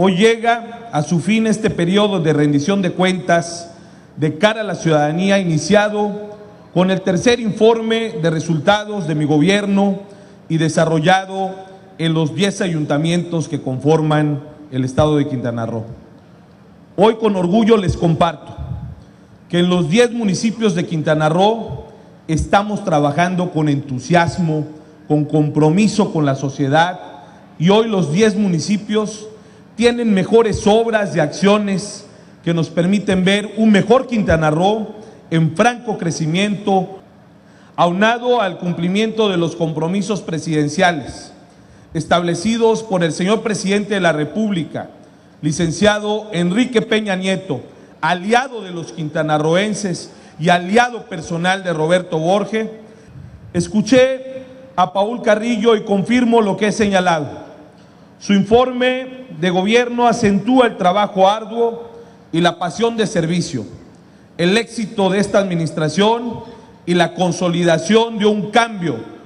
Hoy llega a su fin este periodo de rendición de cuentas de cara a la ciudadanía iniciado con el tercer informe de resultados de mi gobierno y desarrollado en los 10 ayuntamientos que conforman el estado de Quintana Roo. Hoy con orgullo les comparto que en los 10 municipios de Quintana Roo estamos trabajando con entusiasmo, con compromiso con la sociedad y hoy los 10 municipios tienen mejores obras y acciones que nos permiten ver un mejor Quintana Roo en franco crecimiento, aunado al cumplimiento de los compromisos presidenciales establecidos por el señor presidente de la República, licenciado Enrique Peña Nieto, aliado de los quintanarroenses y aliado personal de Roberto Borge, escuché a Paul Carrillo y confirmo lo que he señalado. Su informe de gobierno acentúa el trabajo arduo y la pasión de servicio, el éxito de esta administración y la consolidación de un cambio